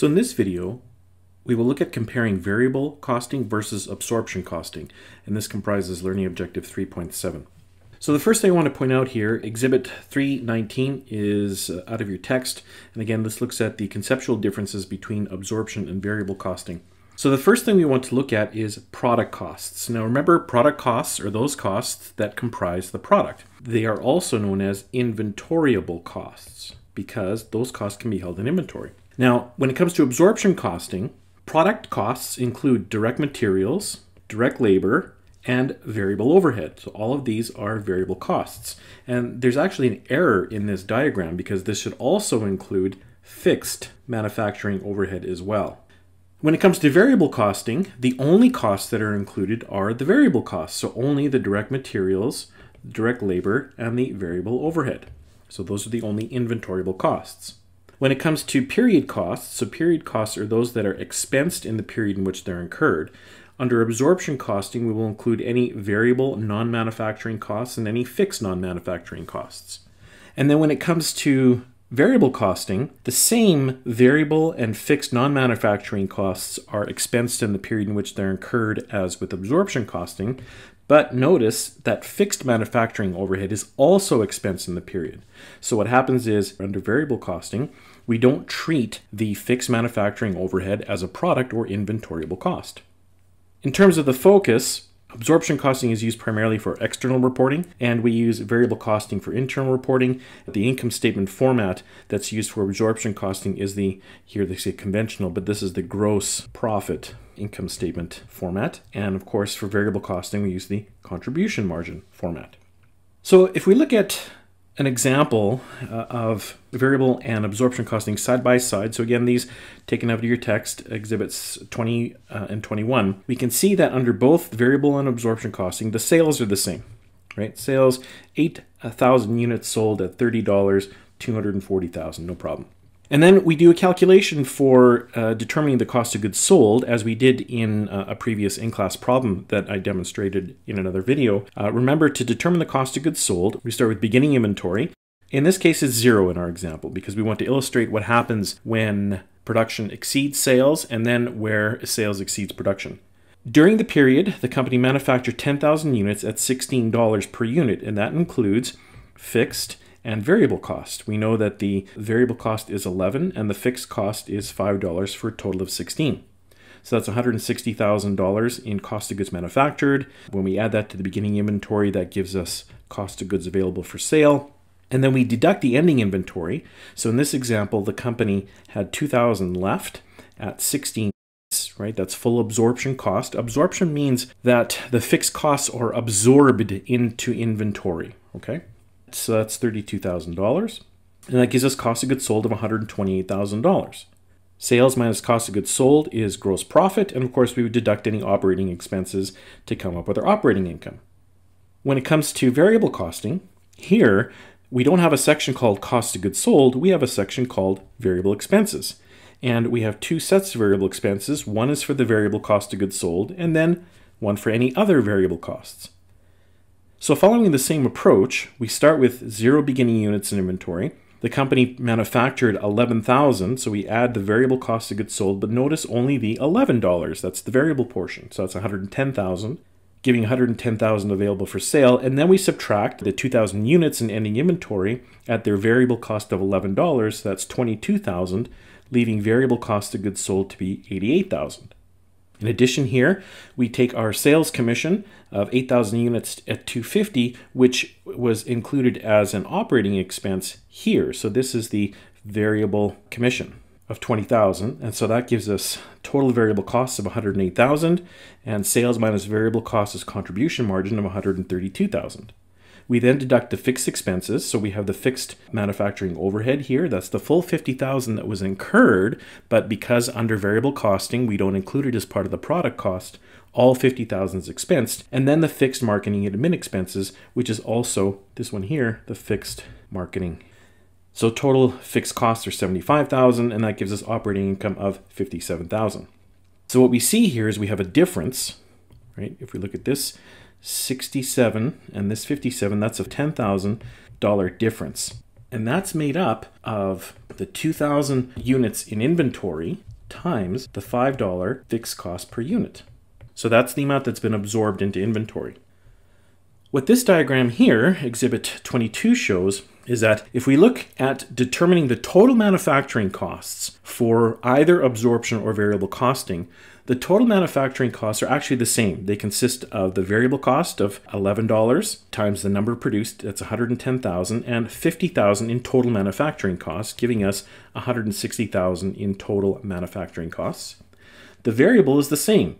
So in this video, we will look at comparing variable costing versus absorption costing, and this comprises Learning Objective 3.7. So the first thing I want to point out here, Exhibit 319 is uh, out of your text, and again this looks at the conceptual differences between absorption and variable costing. So the first thing we want to look at is product costs. Now remember, product costs are those costs that comprise the product. They are also known as inventoriable costs because those costs can be held in inventory. Now, when it comes to absorption costing, product costs include direct materials, direct labor, and variable overhead. So all of these are variable costs. And there's actually an error in this diagram because this should also include fixed manufacturing overhead as well. When it comes to variable costing, the only costs that are included are the variable costs. So only the direct materials, direct labor, and the variable overhead. So those are the only inventoriable costs. When it comes to period costs, so period costs are those that are expensed in the period in which they're incurred. Under absorption costing, we will include any variable non-manufacturing costs and any fixed non-manufacturing costs. And then when it comes to variable costing, the same variable and fixed non-manufacturing costs are expensed in the period in which they're incurred as with absorption costing, but notice that fixed manufacturing overhead is also expense in the period. So what happens is under variable costing, we don't treat the fixed manufacturing overhead as a product or inventoriable cost. In terms of the focus, absorption costing is used primarily for external reporting, and we use variable costing for internal reporting. The income statement format that's used for absorption costing is the, here they say conventional, but this is the gross profit income statement format. And of course, for variable costing, we use the contribution margin format. So if we look at an example uh, of variable and absorption costing side by side. So again, these taken out of your text, exhibits 20 uh, and 21, we can see that under both variable and absorption costing, the sales are the same, right? Sales, 8,000 units sold at $30, 240,000, no problem. And then we do a calculation for uh, determining the cost of goods sold, as we did in uh, a previous in-class problem that I demonstrated in another video. Uh, remember, to determine the cost of goods sold, we start with beginning inventory. In this case, it's zero in our example, because we want to illustrate what happens when production exceeds sales, and then where sales exceeds production. During the period, the company manufactured 10,000 units at $16 per unit, and that includes fixed and variable cost. We know that the variable cost is 11 and the fixed cost is $5 for a total of 16. So that's $160,000 in cost of goods manufactured. When we add that to the beginning inventory, that gives us cost of goods available for sale. And then we deduct the ending inventory. So in this example, the company had 2,000 left at 16 right? That's full absorption cost. Absorption means that the fixed costs are absorbed into inventory, okay? So that's $32,000. And that gives us cost of goods sold of $128,000. Sales minus cost of goods sold is gross profit. And of course, we would deduct any operating expenses to come up with our operating income. When it comes to variable costing, here we don't have a section called cost of goods sold. We have a section called variable expenses. And we have two sets of variable expenses. One is for the variable cost of goods sold, and then one for any other variable costs. So following the same approach, we start with zero beginning units in inventory. The company manufactured 11,000, so we add the variable cost of goods sold, but notice only the $11. That's the variable portion. So that's 110,000, giving 110,000 available for sale, and then we subtract the 2,000 units in ending inventory at their variable cost of $11. That's 22,000, leaving variable cost of goods sold to be 88,000. In addition here, we take our sales commission of 8,000 units at 250, which was included as an operating expense here. So this is the variable commission of 20,000. And so that gives us total variable costs of 108,000 and sales minus variable costs is contribution margin of 132,000. We then deduct the fixed expenses. So we have the fixed manufacturing overhead here. That's the full 50,000 that was incurred, but because under variable costing, we don't include it as part of the product cost, all 50,000 is expensed. And then the fixed marketing and admin expenses, which is also this one here, the fixed marketing. So total fixed costs are 75,000 and that gives us operating income of 57,000. So what we see here is we have a difference, right? If we look at this 67 and this 57, that's a $10,000 difference. And that's made up of the 2,000 units in inventory times the $5 fixed cost per unit. So that's the amount that's been absorbed into inventory. What this diagram here, Exhibit 22, shows is that if we look at determining the total manufacturing costs for either absorption or variable costing, the total manufacturing costs are actually the same. They consist of the variable cost of $11 times the number produced, that's 110,000, and 50,000 in total manufacturing costs, giving us 160,000 in total manufacturing costs. The variable is the same,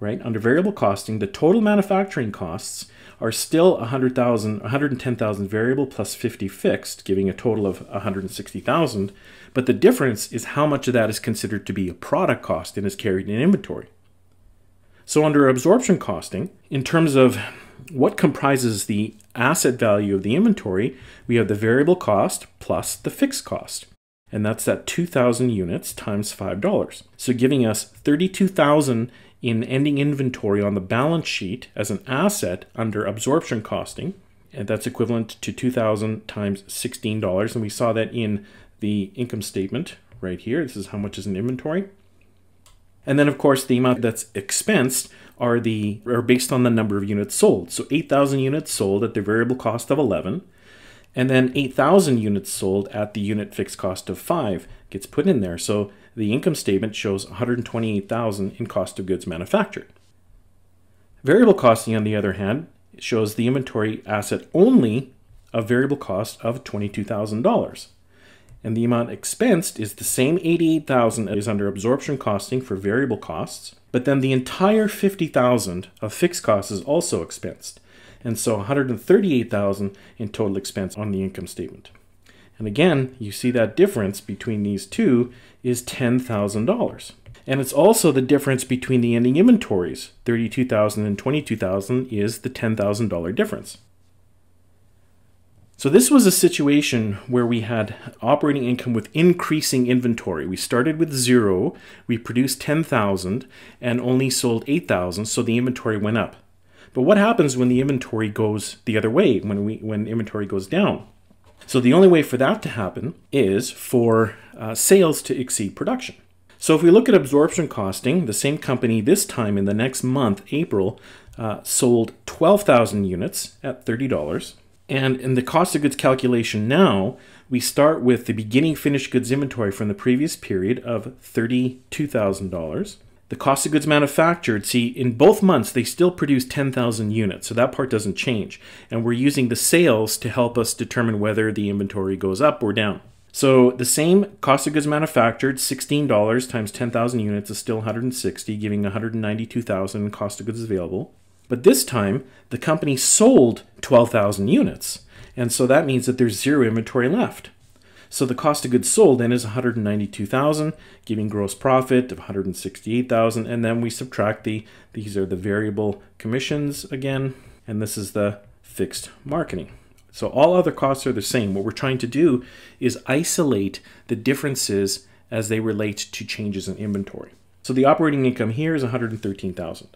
right? Under variable costing, the total manufacturing costs are still 100,000, 110,000 variable plus 50 fixed, giving a total of 160,000. But the difference is how much of that is considered to be a product cost and is carried in inventory. So under absorption costing, in terms of what comprises the asset value of the inventory, we have the variable cost plus the fixed cost. And that's that 2,000 units times $5. So giving us 32,000 in ending inventory on the balance sheet as an asset under absorption costing. And that's equivalent to 2,000 times $16. And we saw that in the income statement right here. This is how much is in inventory. And then, of course, the amount that's expensed are the are based on the number of units sold. So 8,000 units sold at the variable cost of 11, and then 8,000 units sold at the unit fixed cost of 5 gets put in there. So the income statement shows 128,000 in cost of goods manufactured. Variable costing, on the other hand, shows the inventory asset only a variable cost of $22,000. And the amount expensed is the same 88,000 is under absorption costing for variable costs, but then the entire 50,000 of fixed costs is also expensed. And so 138,000 in total expense on the income statement. And again, you see that difference between these two is $10,000. And it's also the difference between the ending inventories. 32,000 and 22,000 is the $10,000 difference. So this was a situation where we had operating income with increasing inventory. We started with zero, we produced 10,000 and only sold 8,000, so the inventory went up. But what happens when the inventory goes the other way, when, we, when inventory goes down? So the only way for that to happen is for uh, sales to exceed production. So if we look at absorption costing, the same company this time in the next month, April, uh, sold 12,000 units at $30. And in the cost of goods calculation now, we start with the beginning finished goods inventory from the previous period of $32,000. The cost of goods manufactured, see, in both months, they still produce 10,000 units, so that part doesn't change. And we're using the sales to help us determine whether the inventory goes up or down. So the same cost of goods manufactured, $16 times 10,000 units is still 160, giving 192,000 in cost of goods available. But this time, the company sold 12,000 units. And so that means that there's zero inventory left. So the cost of goods sold then is 192,000, giving gross profit of 168,000, and then we subtract the these are the variable commissions again, and this is the fixed marketing. So all other costs are the same. What we're trying to do is isolate the differences as they relate to changes in inventory. So the operating income here is 113,000.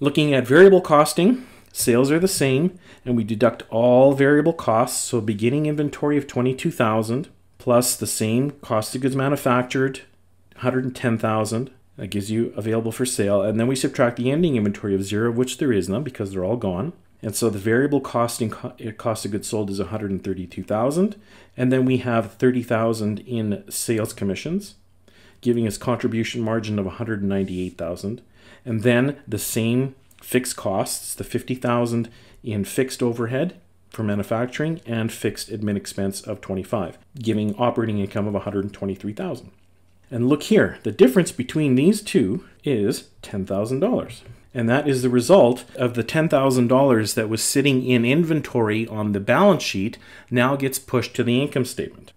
Looking at variable costing, Sales are the same, and we deduct all variable costs. So beginning inventory of 22,000 plus the same cost of goods manufactured, 110,000. That gives you available for sale. And then we subtract the ending inventory of zero, which there is none because they're all gone. And so the variable costing uh, cost of goods sold is 132,000. And then we have 30,000 in sales commissions, giving us contribution margin of 198,000. And then the same fixed costs, the 50,000 in fixed overhead for manufacturing and fixed admin expense of 25, giving operating income of 123,000. And look here, the difference between these two is $10,000. And that is the result of the $10,000 that was sitting in inventory on the balance sheet now gets pushed to the income statement.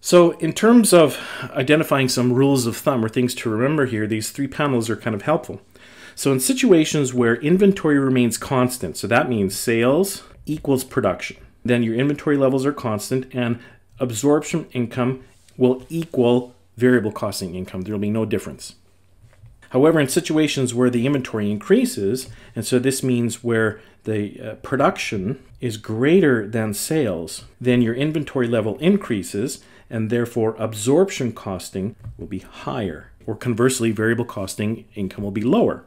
So in terms of identifying some rules of thumb or things to remember here, these three panels are kind of helpful. So in situations where inventory remains constant, so that means sales equals production, then your inventory levels are constant and absorption income will equal variable costing income. There will be no difference. However, in situations where the inventory increases, and so this means where the uh, production is greater than sales, then your inventory level increases and therefore absorption costing will be higher. Or conversely, variable costing income will be lower.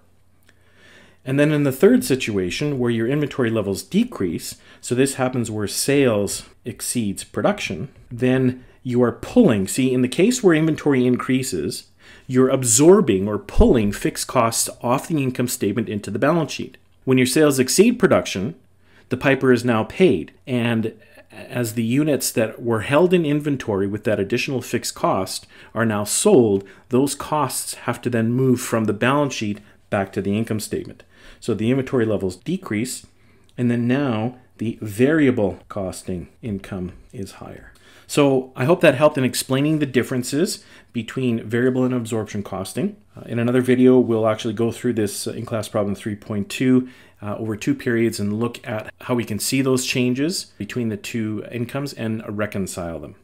And then in the third situation where your inventory levels decrease, so this happens where sales exceeds production, then you are pulling. See, in the case where inventory increases, you're absorbing or pulling fixed costs off the income statement into the balance sheet. When your sales exceed production, the piper is now paid. And as the units that were held in inventory with that additional fixed cost are now sold, those costs have to then move from the balance sheet back to the income statement. So the inventory levels decrease, and then now the variable costing income is higher. So I hope that helped in explaining the differences between variable and absorption costing. Uh, in another video, we'll actually go through this uh, in class problem 3.2 uh, over two periods and look at how we can see those changes between the two incomes and reconcile them.